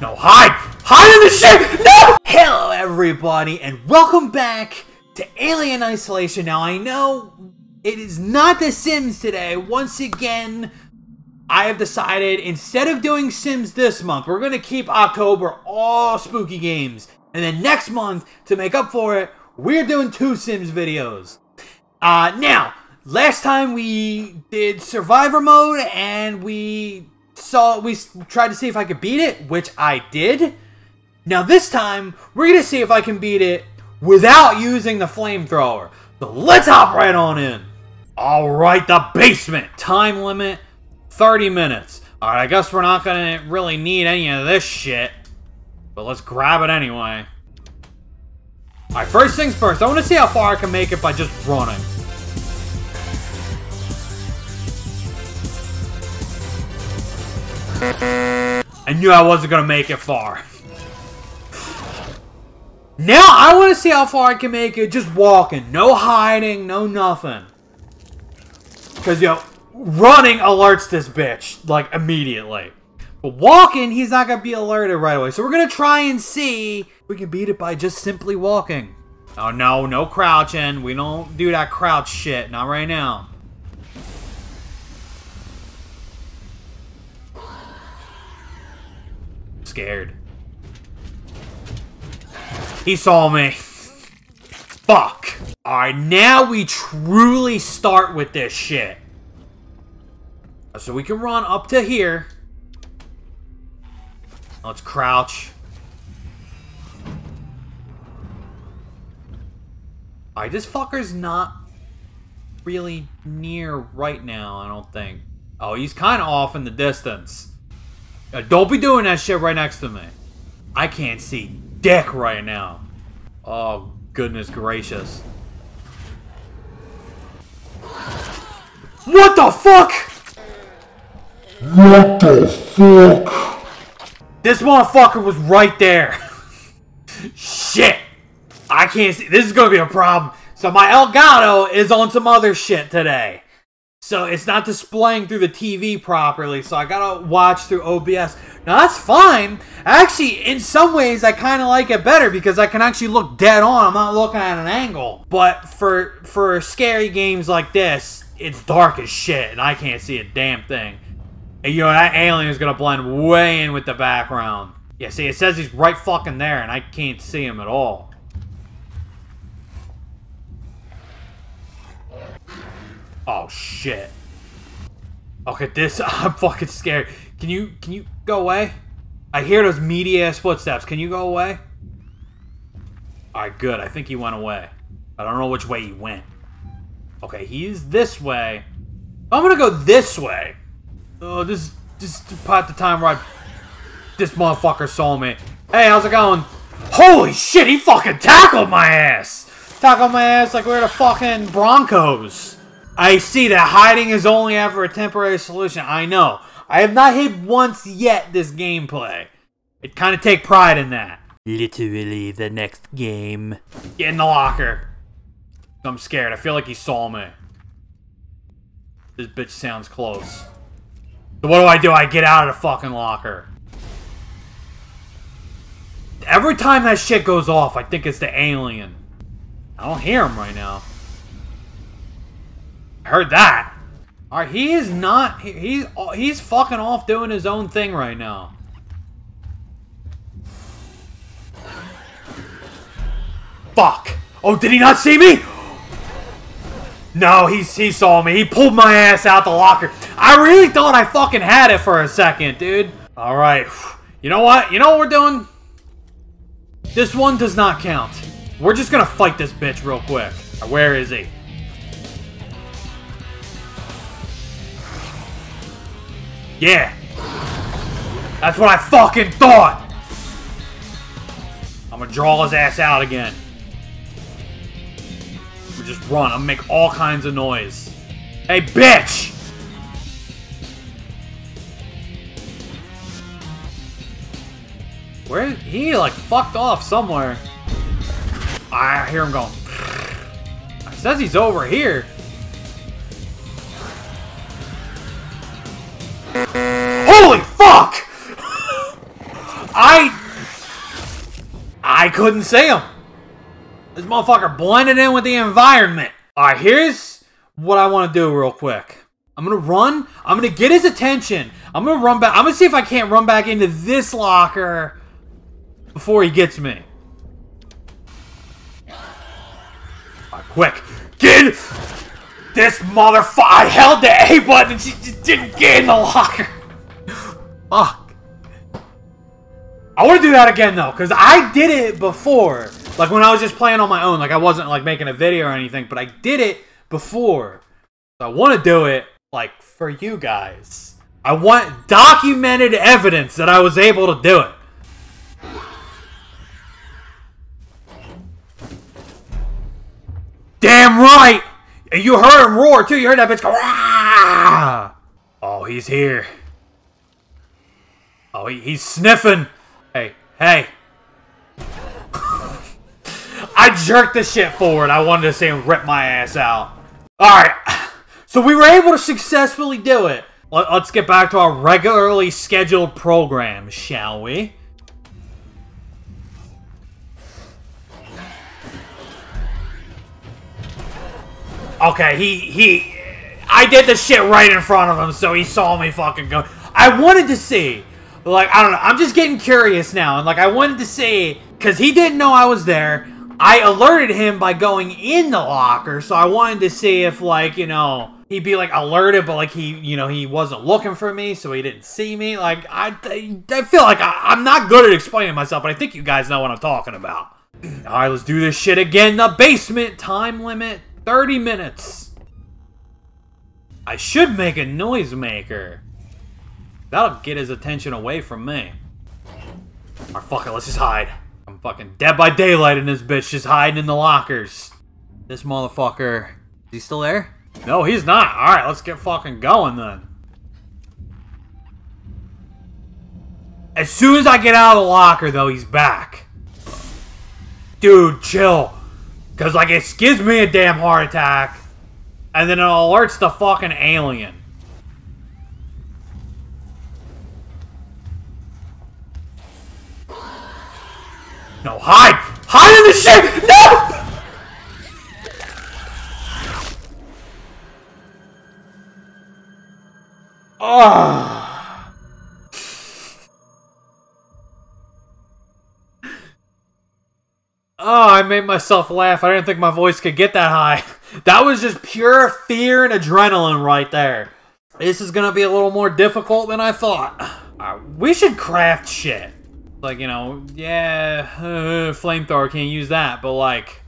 No, hide! Hide in the shit! No! Hello, everybody, and welcome back to Alien Isolation. Now, I know it is not The Sims today. Once again, I have decided instead of doing Sims this month, we're going to keep October all spooky games. And then next month, to make up for it, we're doing two Sims videos. Uh, now, last time we did Survivor mode and we saw we tried to see if I could beat it, which I did. Now this time, we're gonna see if I can beat it without using the flamethrower. So let's hop right on in. Alright, the basement. Time limit, 30 minutes. Alright, I guess we're not gonna really need any of this shit. But let's grab it anyway. Alright, first things first, I want to see how far I can make it by just running. I knew I wasn't gonna make it far. Now I want to see how far I can make it just walking. No hiding, no nothing. Because, yo, running alerts this bitch, like, immediately. But walking, he's not going to be alerted right away. So we're going to try and see if we can beat it by just simply walking. Oh, no, no crouching. We don't do that crouch shit. Not right now. Scared. He saw me. Fuck. Alright, now we truly start with this shit. So we can run up to here. Let's crouch. Alright, this fucker's not really near right now, I don't think. Oh, he's kind of off in the distance. Uh, don't be doing that shit right next to me. I can't see dick right now. Oh, goodness gracious. What the fuck? What the fuck? This motherfucker was right there. shit. I can't see. This is going to be a problem. So my Elgato is on some other shit today. So it's not displaying through the TV properly, so I gotta watch through OBS. Now that's fine. Actually, in some ways, I kind of like it better because I can actually look dead on. I'm not looking at an angle. But for for scary games like this, it's dark as shit, and I can't see a damn thing. And you know, that alien is gonna blend way in with the background. Yeah, see, it says he's right fucking there, and I can't see him at all. Oh shit. Okay, this I'm fucking scared. Can you can you go away? I hear those meaty ass footsteps. Can you go away? Alright, good. I think he went away. I don't know which way he went. Okay, he's this way. I'm gonna go this way. Oh, this this is about the time where I, this motherfucker saw me. Hey, how's it going? Holy shit, he fucking tackled my ass! Tackled my ass like we're the fucking Broncos. I see that hiding is only ever a temporary solution. I know. I have not hid once yet this gameplay. I kind of take pride in that. Literally the next game. Get in the locker. I'm scared. I feel like he saw me. This bitch sounds close. So what do I do? I get out of the fucking locker. Every time that shit goes off, I think it's the alien. I don't hear him right now. Heard that. Alright, he is not... He, he's, he's fucking off doing his own thing right now. Fuck. Oh, did he not see me? No, he, he saw me. He pulled my ass out the locker. I really thought I fucking had it for a second, dude. Alright. You know what? You know what we're doing? This one does not count. We're just gonna fight this bitch real quick. Where is he? Yeah. That's what I fucking thought. I'm gonna draw his ass out again. We just run. I'm gonna make all kinds of noise. Hey, bitch! Where he like fucked off somewhere. I hear him going. It says he's over here. Holy fuck! I... I couldn't see him. This motherfucker blended in with the environment. Alright, here's what I want to do real quick. I'm gonna run. I'm gonna get his attention. I'm gonna run back. I'm gonna see if I can't run back into this locker before he gets me. Right, quick. Get this motherfucker. I held the A button she didn't get in the locker. Fuck. I want to do that again though, because I did it before. Like when I was just playing on my own. Like I wasn't like making a video or anything, but I did it before. So I want to do it like for you guys. I want documented evidence that I was able to do it. Damn right! And you heard him roar too. You heard that bitch go. He's here. Oh, he, he's sniffing. Hey, hey. I jerked the shit forward. I wanted to see him rip my ass out. Alright. So we were able to successfully do it. Let, us get back to our regularly scheduled program, shall we? Okay, he, he, I did the shit right in front of him, so he saw me fucking go. I wanted to see, like, I don't know, I'm just getting curious now, and like, I wanted to see, because he didn't know I was there, I alerted him by going in the locker, so I wanted to see if, like, you know, he'd be, like, alerted, but, like, he, you know, he wasn't looking for me, so he didn't see me. Like, I, I feel like I, am not good at explaining myself, but I think you guys know what I'm talking about. Alright, let's do this shit again. The basement time limit 30 minutes. I should make a noisemaker. That'll get his attention away from me. Or fuck it, let's just hide. I'm fucking dead by daylight in this bitch, just hiding in the lockers. This motherfucker, is he still there? No, he's not. Alright, let's get fucking going then. As soon as I get out of the locker, though, he's back. Dude, chill. Because, like, it gives me a damn heart attack. And then it alerts the fucking alien. No, hide! Hide in the ship! No! Ah. Made myself laugh. I didn't think my voice could get that high. That was just pure fear and adrenaline right there. This is gonna be a little more difficult than I thought. Uh, we should craft shit. Like, you know, yeah, uh, flamethrower can't use that, but like,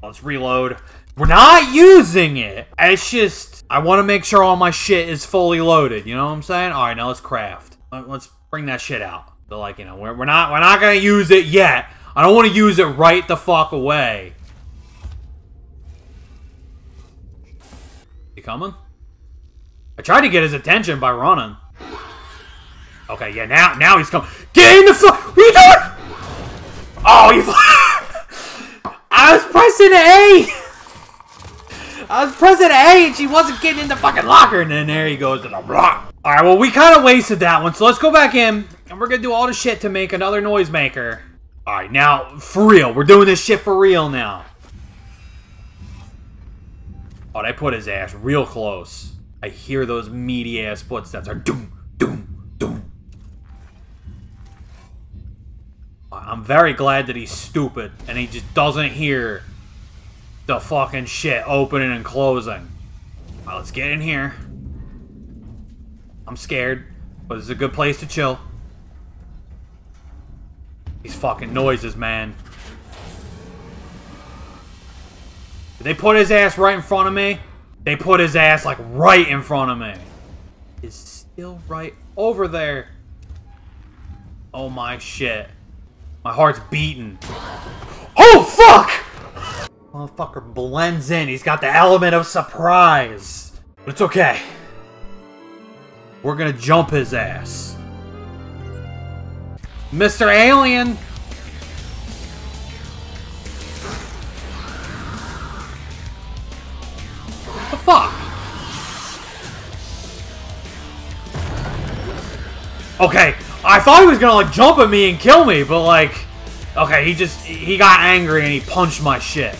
let's reload. We're not using it. It's just, I want to make sure all my shit is fully loaded. You know what I'm saying? All right, now let's craft. Let's bring that shit out. But like, you know, we're, we're not, we're not gonna use it yet. I don't want to use it right the fuck away. You coming? I tried to get his attention by running. Okay, yeah, now now he's coming. Get in the fuck! What are you doing? Oh, you. I was pressing A. I was pressing A and she wasn't getting in the fucking locker, and then there he goes to the block. All right, well we kind of wasted that one, so let's go back in and we're gonna do all the shit to make another noisemaker. Alright, now, for real. We're doing this shit for real now. Oh, they put his ass real close. I hear those meaty ass footsteps are doom, doom, doom. I'm very glad that he's stupid and he just doesn't hear the fucking shit opening and closing. Right, let's get in here. I'm scared, but it's a good place to chill. These fucking noises, man. Did they put his ass right in front of me? They put his ass, like, right in front of me. Is still right over there. Oh my shit. My heart's beating. Oh, fuck! Motherfucker blends in. He's got the element of surprise. But it's okay. We're gonna jump his ass. Mr. Alien! The fuck? Okay, I thought he was gonna like jump at me and kill me, but like, okay, he just he got angry and he punched my shit.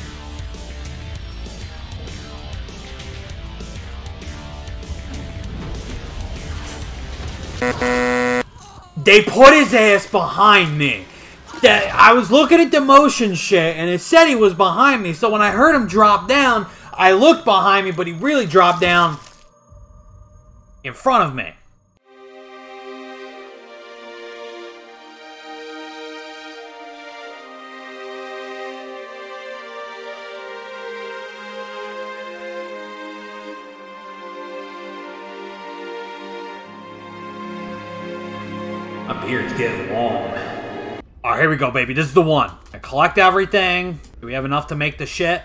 They put his ass behind me. That I was looking at the motion shit and it said he was behind me. So when I heard him drop down, I looked behind me, but he really dropped down in front of me. Alright, here we go, baby. This is the one. I collect everything. Do we have enough to make the shit?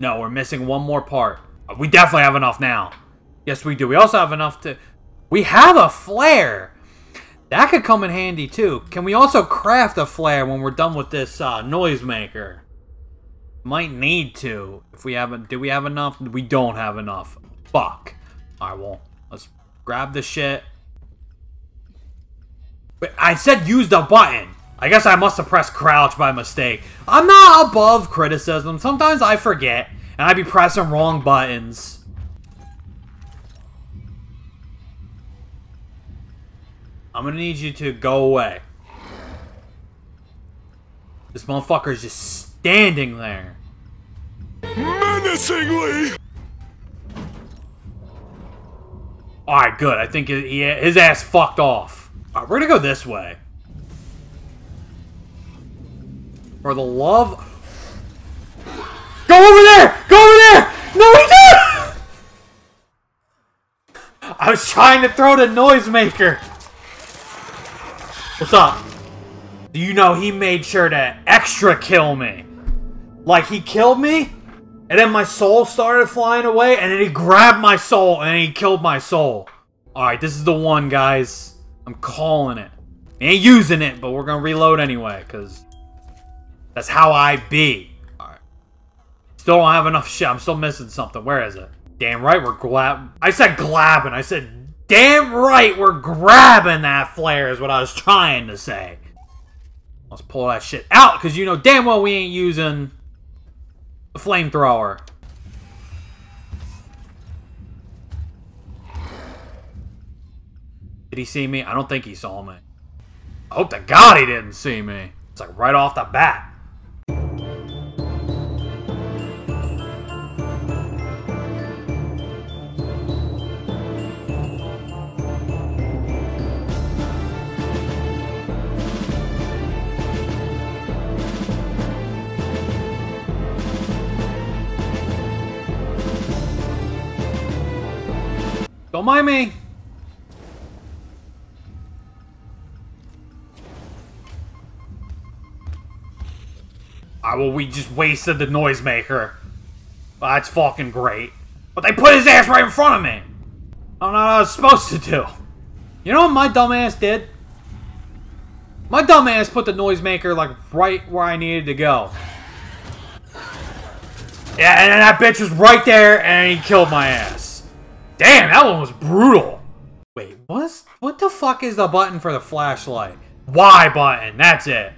No, we're missing one more part. Uh, We definitely have enough now. Yes, we do. We also have enough to... We have a flare! That could come in handy, too. Can we also craft a flare when we're done with this uh, noisemaker? Might need to. If we haven't... Do we have enough? We don't have enough. Fuck. Alright, well, let's grab the shit. But I said use the button. I guess I must have pressed crouch by mistake. I'm not above criticism. Sometimes I forget, and I be pressing wrong buttons. I'm gonna need you to go away. This motherfucker's just standing there. Menacingly! Alright, good. I think he, his ass fucked off. Alright, we're gonna go this way. For the love... Go over there! Go over there! No, he did! I was trying to throw the noisemaker. What's up? Do you know he made sure to extra kill me? Like, he killed me, and then my soul started flying away, and then he grabbed my soul, and he killed my soul. Alright, this is the one, guys. I'm calling it. Ain't using it, but we're gonna reload anyway, because that's how I be. Alright. Still don't have enough shit. I'm still missing something. Where is it? Damn right we're glab- I said glabbing. I said damn right we're grabbing that flare is what I was trying to say. Let's pull that shit out, because you know damn well we ain't using the flamethrower. Did he see me? I don't think he saw me. I hope to God he didn't see me. It's like right off the bat. Don't mind me. Well, we just wasted the noisemaker. That's fucking great. But they put his ass right in front of me. I don't know what I was supposed to do. You know what my dumbass did? My dumbass put the noisemaker, like, right where I needed to go. Yeah, and that bitch was right there, and he killed my ass. Damn, that one was brutal. Wait, what's, what the fuck is the button for the flashlight? Y button, that's it.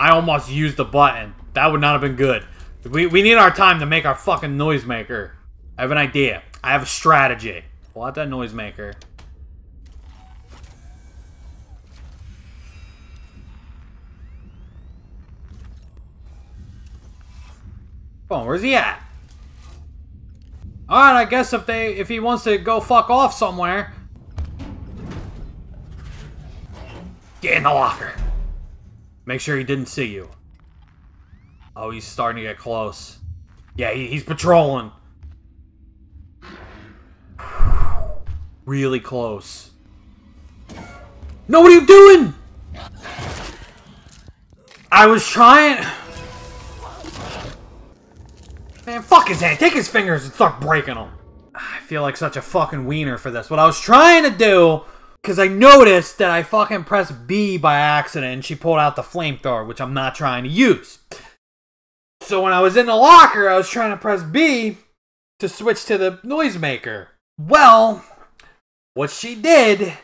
I almost used the button. That would not have been good. We, we need our time to make our fucking noisemaker. I have an idea. I have a strategy. Pull out that noisemaker. On, where's he at? Alright, I guess if they if he wants to go fuck off somewhere. Get in the locker. Make sure he didn't see you. Oh, he's starting to get close. Yeah, he, he's patrolling. Really close. No, what are you doing? I was trying... Man, fuck his hand. Take his fingers and start breaking them. I feel like such a fucking wiener for this. What I was trying to do, because I noticed that I fucking pressed B by accident and she pulled out the flamethrower, which I'm not trying to use. So when I was in the locker, I was trying to press B to switch to the noisemaker. Well, what she did,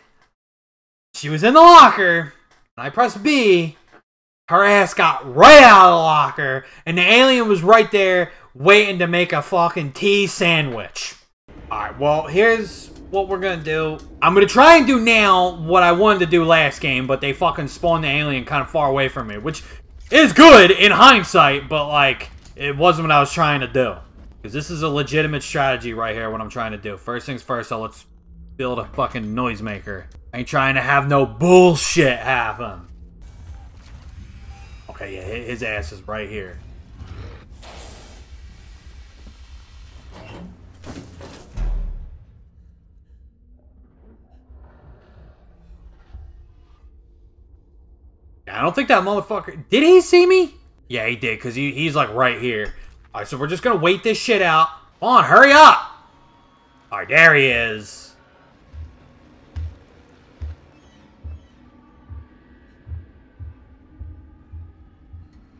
she was in the locker, and I pressed B. Her ass got right out of the locker, and the alien was right there waiting to make a fucking tea sandwich. Alright, well, here's what we're gonna do. I'm gonna try and do now what I wanted to do last game, but they fucking spawned the alien kind of far away from me, which is good in hindsight, but like, it wasn't what I was trying to do. Because this is a legitimate strategy right here, what I'm trying to do. First things first, so let's build a fucking noisemaker. I ain't trying to have no bullshit happen. Okay, yeah, his ass is right here. I don't think that motherfucker... Did he see me? Yeah, he did, because he, he's, like, right here. Alright, so we're just gonna wait this shit out. Come on, hurry up! Alright, there he is.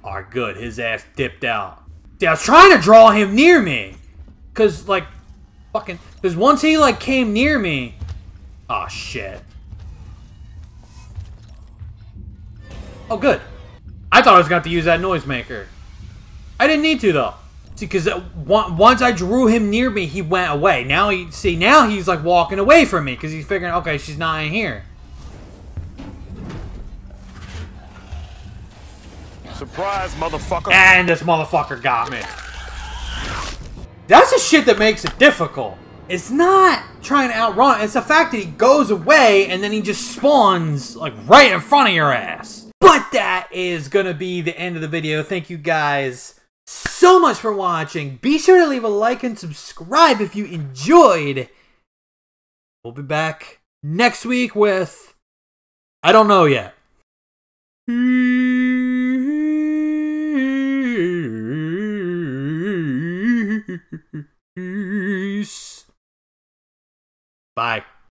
Alright, good. His ass dipped out. See, I was trying to draw him near me. Because, like, fucking... Because once he, like, came near me... Oh, shit. Oh, good. I thought I was going to have to use that noisemaker. I didn't need to, though. See, because uh, once I drew him near me, he went away. Now, he see, now he's, like, walking away from me because he's figuring, okay, she's not in here. Surprise, motherfucker. And this motherfucker got me. That's the shit that makes it difficult. It's not trying to outrun. It's the fact that he goes away and then he just spawns like right in front of your ass. But that is gonna be the end of the video. Thank you guys so much for watching. Be sure to leave a like and subscribe if you enjoyed. We'll be back next week with I don't know yet. Peace. Bye.